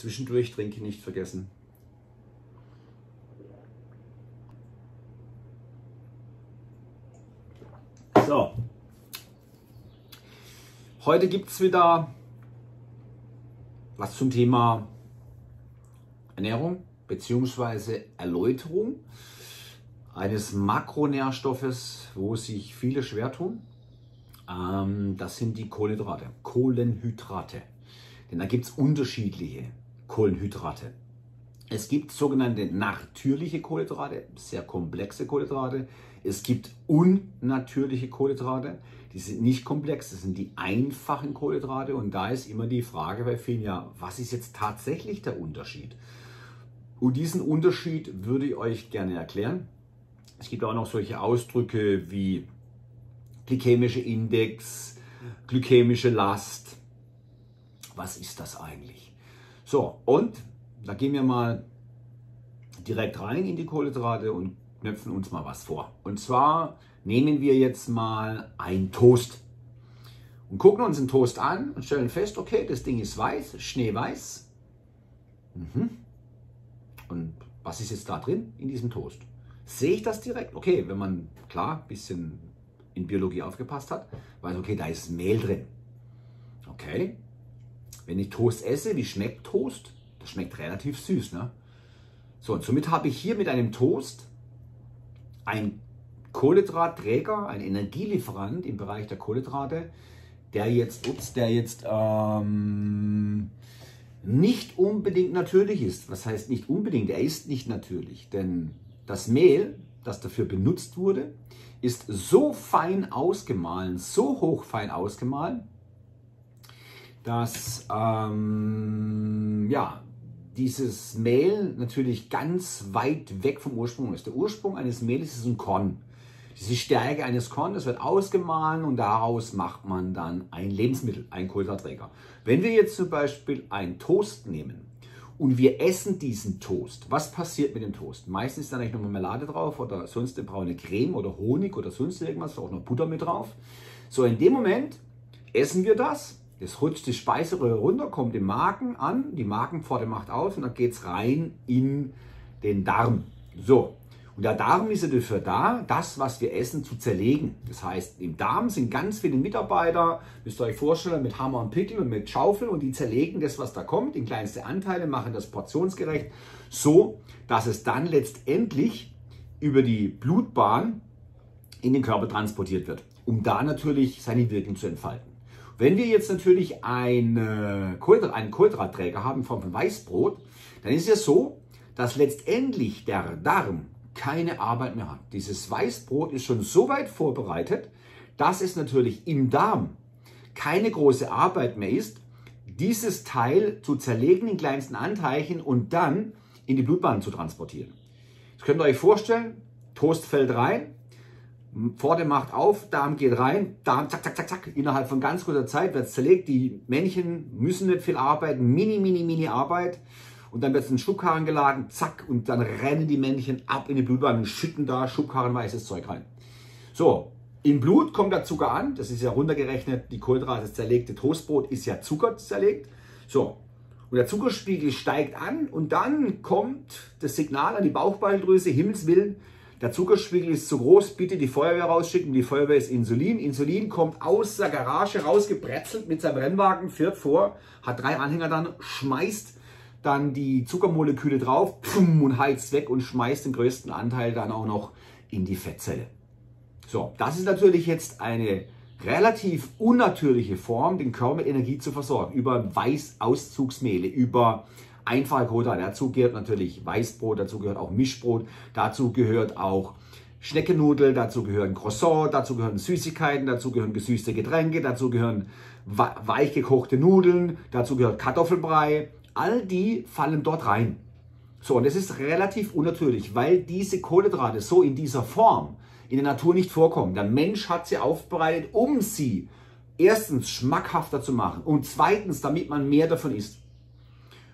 Zwischendurch trinken nicht vergessen. So. Heute gibt es wieder was zum Thema Ernährung bzw. Erläuterung eines Makronährstoffes, wo sich viele schwer tun. Ähm, das sind die Kohlenhydrate, Kohlenhydrate. Denn da gibt es unterschiedliche Kohlenhydrate. Es gibt sogenannte natürliche Kohlenhydrate, sehr komplexe Kohlenhydrate. Es gibt unnatürliche Kohlenhydrate, die sind nicht komplex, das sind die einfachen Kohlenhydrate. Und da ist immer die Frage bei vielen, ja, was ist jetzt tatsächlich der Unterschied? Und diesen Unterschied würde ich euch gerne erklären. Es gibt auch noch solche Ausdrücke wie glykämische Index, glykämische Last. Was ist das eigentlich? So, und da gehen wir mal direkt rein in die Kohlenhydrate und knöpfen uns mal was vor. Und zwar nehmen wir jetzt mal ein Toast und gucken uns den Toast an und stellen fest, okay, das Ding ist weiß, schneeweiß. Mhm. Und was ist jetzt da drin in diesem Toast? Sehe ich das direkt? Okay, wenn man klar ein bisschen in Biologie aufgepasst hat, weiß, okay, da ist Mehl drin. Okay. Wenn ich Toast esse, wie schmeckt Toast? Das schmeckt relativ süß, ne? So, und somit habe ich hier mit einem Toast ein Kohlenhydratträger, ein Energielieferant im Bereich der Kohlenhydrate, der jetzt, ups, der jetzt ähm, nicht unbedingt natürlich ist. Was heißt nicht unbedingt? Er ist nicht natürlich, denn das Mehl, das dafür benutzt wurde, ist so fein ausgemahlen, so hochfein ausgemahlen, dass ähm, ja, dieses Mehl natürlich ganz weit weg vom Ursprung ist. Der Ursprung eines Mehls ist ein Korn. Diese Stärke eines Korn, das wird ausgemahlen und daraus macht man dann ein Lebensmittel, ein Kohlenhydratträger. Wenn wir jetzt zum Beispiel einen Toast nehmen und wir essen diesen Toast, was passiert mit dem Toast? Meistens ist da nicht noch Marmelade drauf oder sonst eine braune Creme oder Honig oder sonst irgendwas, auch noch Butter mit drauf. So, in dem Moment essen wir das das rutscht die Speiseröhre runter, kommt im Magen an, die Magenpforte macht auf und dann geht es rein in den Darm. So, und der Darm ist ja dafür da, das, was wir essen, zu zerlegen. Das heißt, im Darm sind ganz viele Mitarbeiter, müsst ihr euch vorstellen, mit Hammer und Pickel und mit Schaufel und die zerlegen das, was da kommt, in kleinste Anteile, machen das portionsgerecht, so dass es dann letztendlich über die Blutbahn in den Körper transportiert wird, um da natürlich seine Wirkung zu entfalten. Wenn wir jetzt natürlich eine Kohlenhydrat, einen Kohlenhydratträger haben von Weißbrot, dann ist es so, dass letztendlich der Darm keine Arbeit mehr hat. Dieses Weißbrot ist schon so weit vorbereitet, dass es natürlich im Darm keine große Arbeit mehr ist, dieses Teil zu zerlegen in kleinsten Anteilchen und dann in die Blutbahn zu transportieren. Das könnt ihr euch vorstellen, Toast fällt rein, Pforte macht auf, Darm geht rein, Darm zack, zack, zack, zack. Innerhalb von ganz kurzer Zeit wird es zerlegt. Die Männchen müssen nicht viel arbeiten, mini, mini, mini Arbeit. Und dann wird es in Schubkarren geladen, zack, und dann rennen die Männchen ab in die Blutbahn und schütten da schubkarrenweißes Zeug rein. So, im Blut kommt der Zucker an, das ist ja runtergerechnet, die Kohlenhydrate, das zerlegte Toastbrot ist ja Zucker zerlegt. So, und der Zuckerspiegel steigt an und dann kommt das Signal an die Bauchballdrüse, Himmelswillen, der Zuckerspiegel ist zu groß, bitte die Feuerwehr rausschicken. Die Feuerwehr ist Insulin. Insulin kommt aus der Garage rausgebrezelt mit seinem Rennwagen, fährt vor, hat drei Anhänger dann, schmeißt dann die Zuckermoleküle drauf und heizt weg und schmeißt den größten Anteil dann auch noch in die Fettzelle. So, das ist natürlich jetzt eine relativ unnatürliche Form, den Körper mit Energie zu versorgen. Über Weißauszugsmehle, über einfache Kohlenhydrate. Dazu gehört natürlich Weißbrot, dazu gehört auch Mischbrot, dazu gehört auch Schneckennudeln, dazu gehören Croissant, dazu gehören Süßigkeiten, dazu gehören gesüßte Getränke, dazu gehören weich gekochte Nudeln, dazu gehört Kartoffelbrei. All die fallen dort rein. So, und das ist relativ unnatürlich, weil diese Kohlenhydrate so in dieser Form in der Natur nicht vorkommen. Der Mensch hat sie aufbereitet, um sie erstens schmackhafter zu machen und zweitens, damit man mehr davon isst.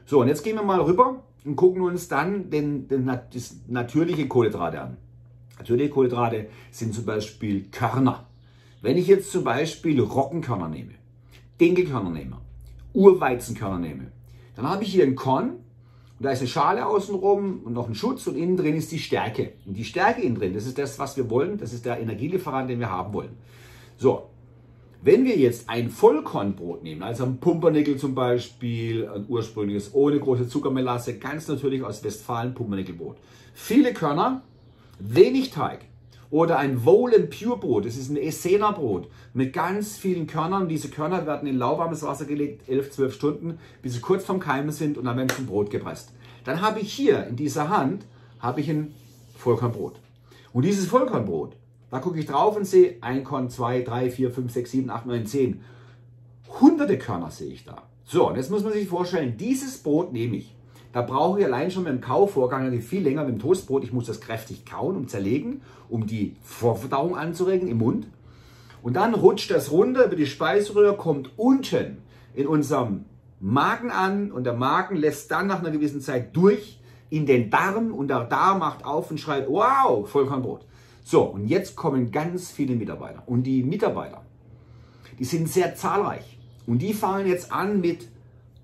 So, und jetzt gehen wir mal rüber und gucken uns dann den, den, das natürliche Kohlenhydrate an. Natürliche Kohlenhydrate sind zum Beispiel Körner. Wenn ich jetzt zum Beispiel Roggenkörner nehme, Dinkelkörner nehme, Urweizenkörner nehme, Dann habe ich hier ein Korn und da ist eine Schale außenrum und noch ein Schutz und innen drin ist die Stärke. Und die Stärke innen drin, das ist das, was wir wollen, das ist der Energielieferant, den wir haben wollen. So, wenn wir jetzt ein Vollkornbrot nehmen, also ein Pumpernickel zum Beispiel, ein ursprüngliches ohne große Zuckermelasse, ganz natürlich aus Westfalen Pumpernickelbrot. Viele Körner, wenig Teig. Oder ein Wohlen Pure Brot, das ist ein Essener Brot mit ganz vielen Körnern. Diese Körner werden in lauwarmes Wasser gelegt, 11, 12 Stunden, bis sie kurz vom Keimen sind und dann werden zum Brot gepresst. Dann habe ich hier in dieser Hand habe ich ein Vollkornbrot. Und dieses Vollkornbrot, da gucke ich drauf und sehe 1 Korn, 2, 3, 4, 5, 6, 7, 8, 9, 10. Hunderte Körner sehe ich da. So, und jetzt muss man sich vorstellen, dieses Brot nehme ich. Da brauche ich allein schon mit dem Kauvorgang viel länger mit dem Toastbrot. Ich muss das kräftig kauen und zerlegen, um die Vorverdauung anzuregen im Mund. Und dann rutscht das runter über die Speiseröhre, kommt unten in unserem Magen an und der Magen lässt dann nach einer gewissen Zeit durch in den Darm und der Darm macht auf und schreit, wow, Vollkornbrot. So, und jetzt kommen ganz viele Mitarbeiter. Und die Mitarbeiter, die sind sehr zahlreich. Und die fangen jetzt an mit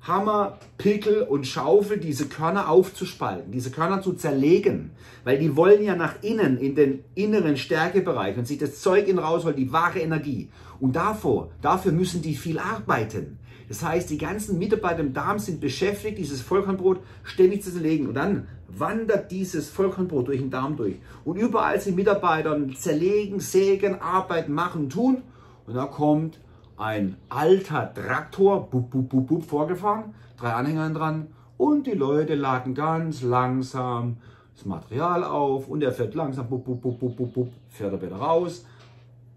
Hammer, Pickel und Schaufel diese Körner aufzuspalten, diese Körner zu zerlegen, weil die wollen ja nach innen, in den inneren Stärkebereich und sich das Zeug in rausholen, die wahre Energie. Und davor, dafür müssen die viel arbeiten. Das heißt, die ganzen Mitarbeiter im Darm sind beschäftigt, dieses Vollkornbrot ständig zu zerlegen. Und dann wandert dieses Vollkornbrot durch den Darm durch. Und überall sind Mitarbeiter zerlegen, sägen, arbeiten, machen, tun. Und da kommt ein alter Traktor, bup, bup, bup, bup, vorgefahren, drei Anhängern dran und die Leute laden ganz langsam das Material auf und er fährt langsam, bup, bup, bup, bup, bup, bup, fährt er wieder raus.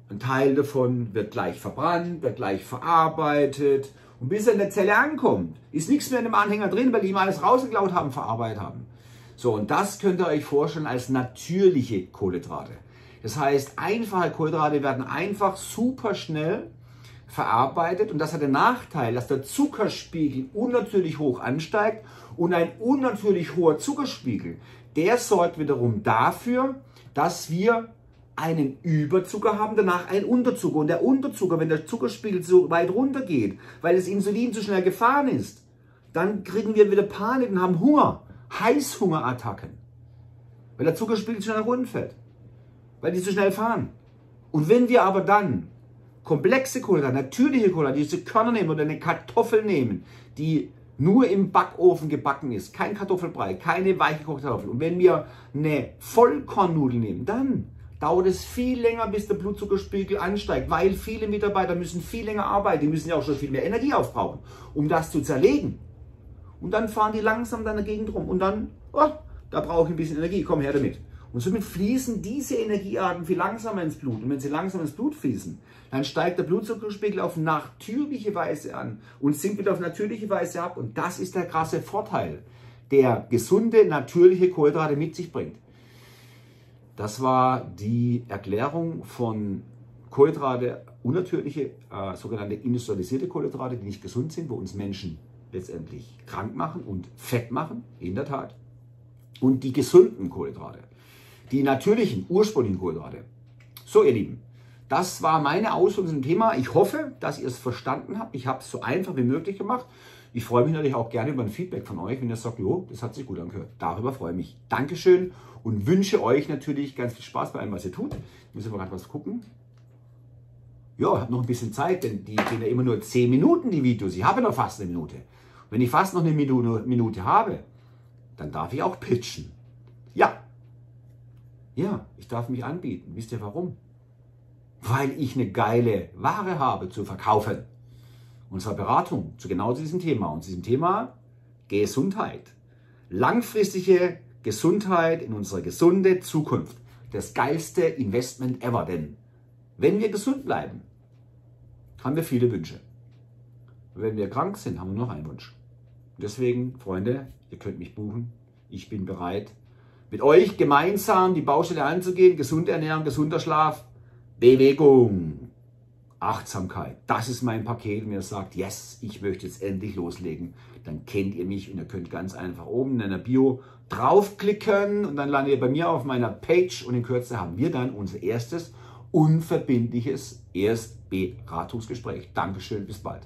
Ein Teil davon wird gleich verbrannt, wird gleich verarbeitet und bis er in der Zelle ankommt, ist nichts mehr in dem Anhänger drin, weil die ihm alles rausgeklaut haben, verarbeitet haben. So, und das könnt ihr euch vorstellen als natürliche Kohlenhydrate. Das heißt, einfache Kohlenhydrate werden einfach super schnell verarbeitet und das hat den Nachteil, dass der Zuckerspiegel unnatürlich hoch ansteigt und ein unnatürlich hoher Zuckerspiegel, der sorgt wiederum dafür, dass wir einen Überzucker haben, danach einen Unterzucker. Und der Unterzucker, wenn der Zuckerspiegel so weit runter geht, weil das Insulin zu schnell gefahren ist, dann kriegen wir wieder Panik und haben Hunger, Heißhungerattacken, weil der Zuckerspiegel zu schnell runterfällt, weil die zu schnell fahren. Und wenn wir aber dann komplexe Cola, natürliche Cola, diese Körner nehmen oder eine Kartoffel nehmen, die nur im Backofen gebacken ist, kein Kartoffelbrei, keine weiche Kartoffel. Und wenn wir eine Vollkornnudel nehmen, dann dauert es viel länger, bis der Blutzuckerspiegel ansteigt, weil viele Mitarbeiter müssen viel länger arbeiten, die müssen ja auch schon viel mehr Energie aufbrauchen, um das zu zerlegen. Und dann fahren die langsam dann dagegen rum und dann, oh, da brauche ich ein bisschen Energie, komm her damit. Und somit fließen diese Energiearten viel langsamer ins Blut. Und wenn sie langsam ins Blut fließen, dann steigt der Blutzuckerspiegel auf natürliche Weise an und sinkt wieder auf natürliche Weise ab. Und das ist der krasse Vorteil, der gesunde, natürliche Kohlenhydrate mit sich bringt. Das war die Erklärung von Kohlenhydrate, unnatürliche, äh, sogenannte industrialisierte Kohlenhydrate, die nicht gesund sind, wo uns Menschen letztendlich krank machen und fett machen, in der Tat. Und die gesunden Kohlenhydrate die natürlichen, ursprünglichen Kohlenhydrate. So, ihr Lieben, das war meine Ausführung zum Thema. Ich hoffe, dass ihr es verstanden habt. Ich habe es so einfach wie möglich gemacht. Ich freue mich natürlich auch gerne über ein Feedback von euch, wenn ihr sagt, jo, das hat sich gut angehört. Darüber freue ich mich. Dankeschön und wünsche euch natürlich ganz viel Spaß bei allem, was ihr tut. Ich muss aber gerade was gucken. Ja, ich habe noch ein bisschen Zeit, denn die gehen ja immer nur 10 Minuten, die Videos. Ich habe noch fast eine Minute. Wenn ich fast noch eine Minute habe, dann darf ich auch pitchen. Ja, ja, ich darf mich anbieten. Wisst ihr warum? Weil ich eine geile Ware habe zu verkaufen. Zwar Beratung zu genau diesem Thema. Und diesem Thema Gesundheit. Langfristige Gesundheit in unsere gesunde Zukunft. Das geilste Investment ever. Denn wenn wir gesund bleiben, haben wir viele Wünsche. Wenn wir krank sind, haben wir noch einen Wunsch. Deswegen, Freunde, ihr könnt mich buchen. Ich bin bereit, mit euch gemeinsam die Baustelle anzugehen. Gesunde Ernährung, gesunder Schlaf, Bewegung, Achtsamkeit. Das ist mein Paket. Und ihr sagt, yes, ich möchte jetzt endlich loslegen. Dann kennt ihr mich und ihr könnt ganz einfach oben in einer Bio draufklicken und dann landet ihr bei mir auf meiner Page und in Kürze haben wir dann unser erstes unverbindliches Erstberatungsgespräch. Dankeschön, bis bald.